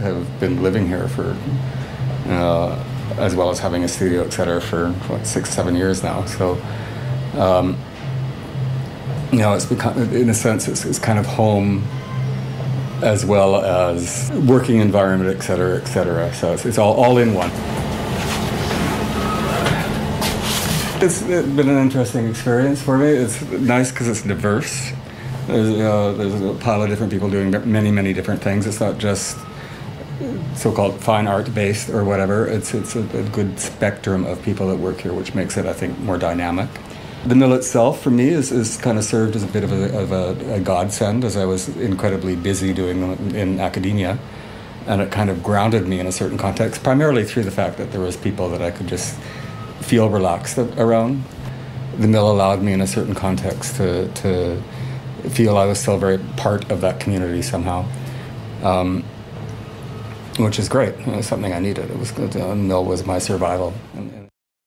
have been living here for, uh, as well as having a studio, et cetera, for what six, seven years now. So, um, you know, it's become, in a sense, it's, it's kind of home as well as working environment, et cetera, et cetera. So it's, it's all, all in one. It's been an interesting experience for me. It's nice because it's diverse. There's, uh, there's a pile of different people doing many, many different things. It's not just so-called fine art based or whatever. It's it's a, a, good spectrum of people that work here, which makes it, I think, more dynamic. The mill itself, for me, is, is kind of served as a bit of a, of a, a godsend, as I was incredibly busy doing in, academia, and it kind of grounded me in a certain context, primarily through the fact that there was people that I could just feel relaxed around. The mill allowed me in a certain context to, to feel I was still very part of that community somehow, um, which is great. It was something I needed. It was good. The mill was my survival. And,